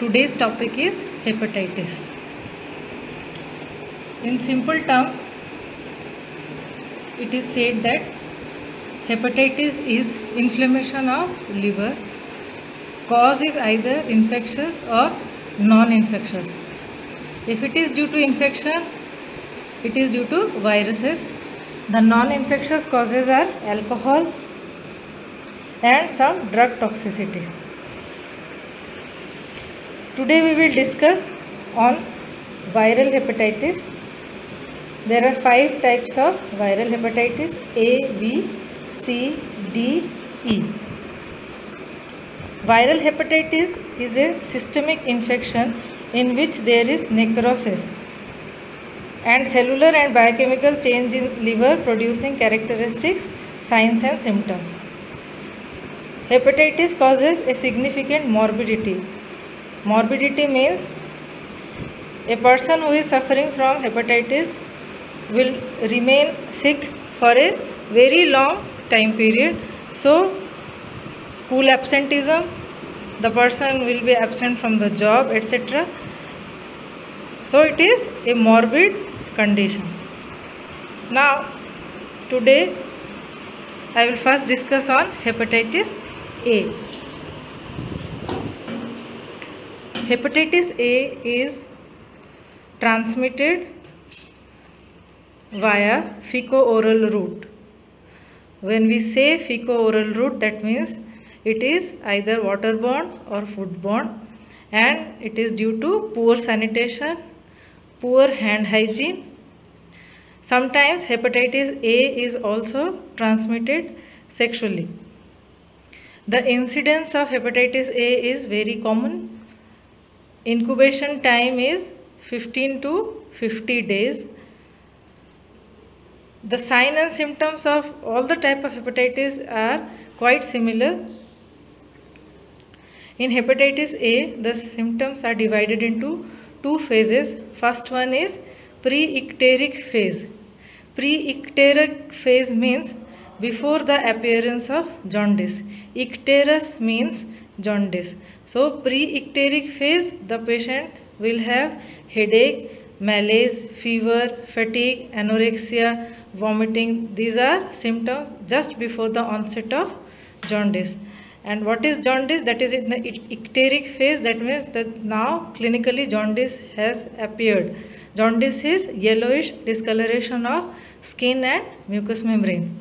today's topic is hepatitis. In simple terms, it is said that hepatitis is inflammation of liver. Cause is either infectious or non-infectious. If it is due to infection, it is due to viruses. The non-infectious causes are alcohol and some drug toxicity. Today we will discuss on viral hepatitis. There are five types of viral hepatitis A, B, C, D, E. Viral hepatitis is a systemic infection in which there is necrosis and cellular and biochemical change in liver producing characteristics, signs and symptoms. Hepatitis causes a significant morbidity. Morbidity means a person who is suffering from hepatitis will remain sick for a very long time period. So, school absenteeism, the person will be absent from the job, etc. So, it is a morbid condition. Now, today I will first discuss on hepatitis A. Hepatitis A is transmitted via fecal-oral route. When we say fecal-oral route, that means it is either waterborne or foodborne and it is due to poor sanitation, poor hand hygiene. Sometimes hepatitis A is also transmitted sexually. The incidence of hepatitis A is very common. Incubation time is 15 to 50 days. The sign and symptoms of all the type of hepatitis are quite similar. In hepatitis A, the symptoms are divided into two phases. First one is pre-icteric phase. Pre-icteric phase means before the appearance of jaundice. Icterus means jaundice. So pre-icteric phase the patient will have headache, malaise, fever, fatigue, anorexia, vomiting. These are symptoms just before the onset of jaundice. And what is jaundice? That is in the icteric phase. That means that now clinically jaundice has appeared. Jaundice is yellowish discoloration of skin and mucous membrane.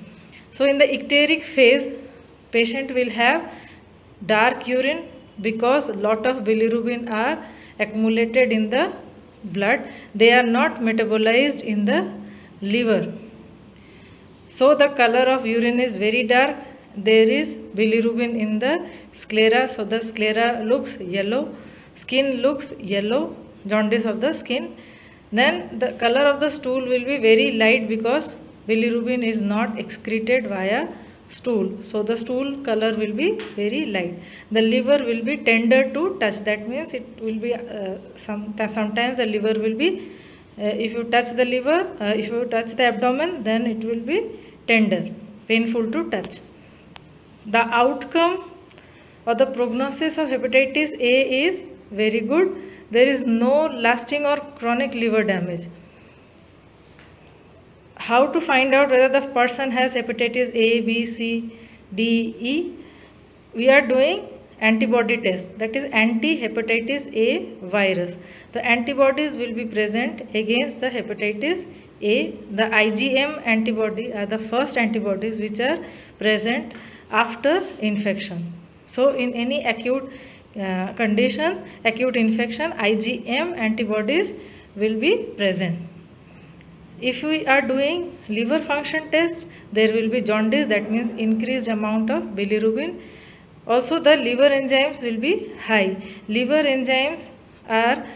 So in the icteric phase, patient will have dark urine because lot of bilirubin are accumulated in the blood. They are not metabolized in the liver. So the color of urine is very dark. There is bilirubin in the sclera. So the sclera looks yellow. Skin looks yellow. Jaundice of the skin. Then the color of the stool will be very light because bilirubin is not excreted via stool. So the stool color will be very light. The liver will be tender to touch. That means it will be uh, some, sometimes the liver will be uh, if you touch the liver, uh, if you touch the abdomen then it will be tender, painful to touch. The outcome or the prognosis of hepatitis A is very good. There is no lasting or chronic liver damage how to find out whether the person has hepatitis A, B, C, D, E? We are doing antibody test that is anti-hepatitis A virus. The antibodies will be present against the hepatitis A. The IgM antibody are the first antibodies which are present after infection. So in any acute uh, condition, acute infection, IgM antibodies will be present. If we are doing liver function test, there will be jaundice that means increased amount of bilirubin. Also the liver enzymes will be high. Liver enzymes are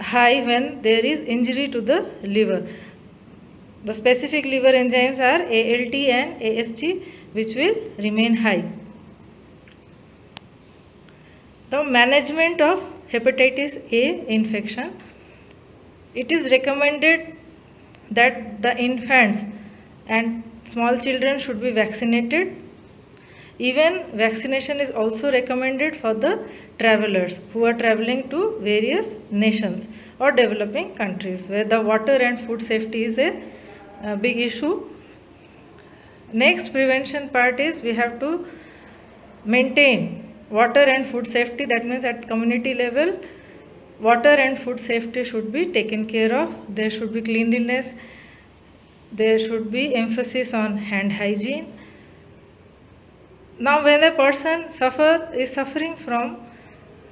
high when there is injury to the liver. The specific liver enzymes are ALT and AST which will remain high. The management of hepatitis A infection. It is recommended that the infants and small children should be vaccinated. Even vaccination is also recommended for the travelers who are traveling to various nations or developing countries where the water and food safety is a, big issue. Next prevention part is we have to maintain water and food safety that means at community level water and food safety should be taken care of. There should be cleanliness. There should be emphasis on hand hygiene. Now when a person suffer is suffering from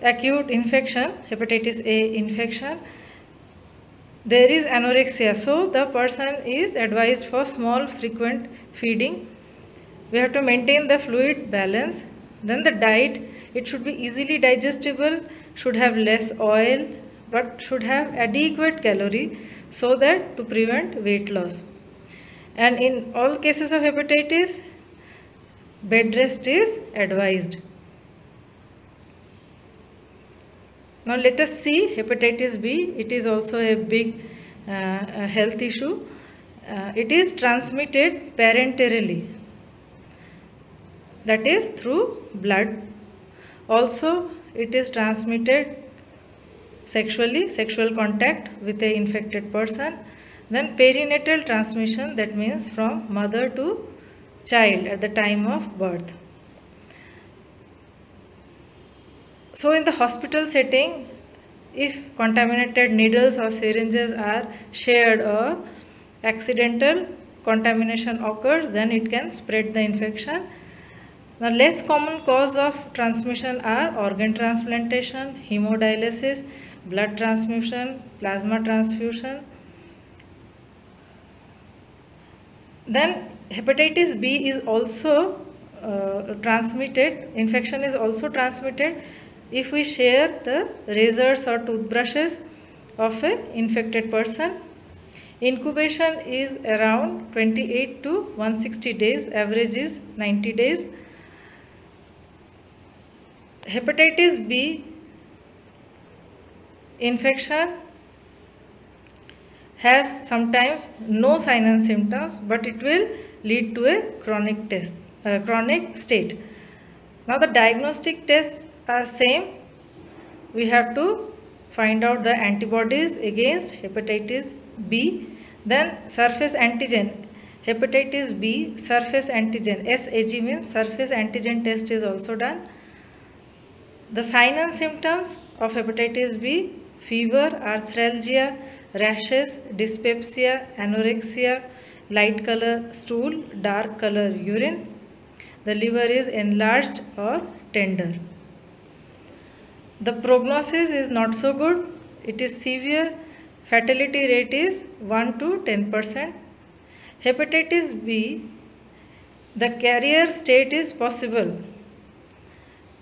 acute infection hepatitis a infection there is anorexia. So the person is advised for small frequent feeding. We have to maintain the fluid balance. Then the diet it should be easily digestible should have less oil but should have adequate calorie so that to prevent weight loss. And in all cases of hepatitis bed rest is advised. Now let us see hepatitis b. It is also a big uh, health issue. Uh, it is transmitted parenterally. That is through blood. Also it is transmitted sexually sexual contact with a infected person. Then perinatal transmission that means from mother to child at the time of birth. So in the hospital setting if contaminated needles or syringes are shared or accidental contamination occurs then it can spread the infection the less common cause of transmission are organ transplantation, hemodialysis, blood transfusion, plasma transfusion. Then hepatitis B is also uh, transmitted, infection is also transmitted if we share the razors or toothbrushes of an infected person. Incubation is around 28 to 160 days, average is 90 days hepatitis B infection has sometimes no sign and symptoms but it will lead to a chronic test uh, chronic state. Now the diagnostic tests are same. We have to find out the antibodies against hepatitis B then surface antigen hepatitis B surface antigen SAG means surface antigen test is also done the sign and symptoms of hepatitis B fever, arthralgia, rashes, dyspepsia, anorexia, light color stool, dark color urine. The liver is enlarged or tender. The prognosis is not so good. It is severe. Fatality rate is 1 to 10 percent. Hepatitis B, the carrier state is possible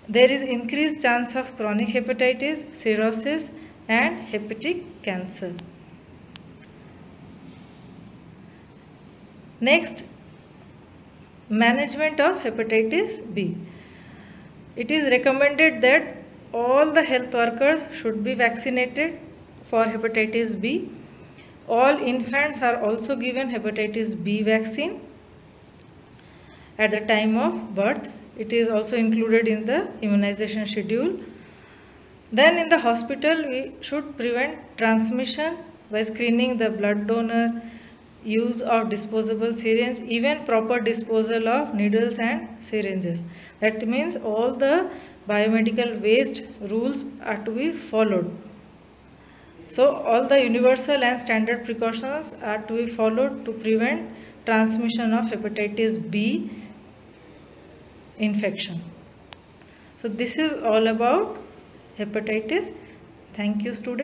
there is increased chance of chronic hepatitis, cirrhosis and hepatic cancer. Next, management of hepatitis B. It is recommended that all the health workers should be vaccinated for hepatitis B. All infants are also given hepatitis B vaccine at the time of birth it is also included in the immunization schedule. Then in the hospital, we should prevent transmission by screening the blood donor, use of disposable syringe, even proper disposal of needles and syringes. That means all the biomedical waste rules are to be followed. So all the universal and standard precautions are to be followed to prevent transmission of hepatitis B infection. So this is all about hepatitis. Thank you students.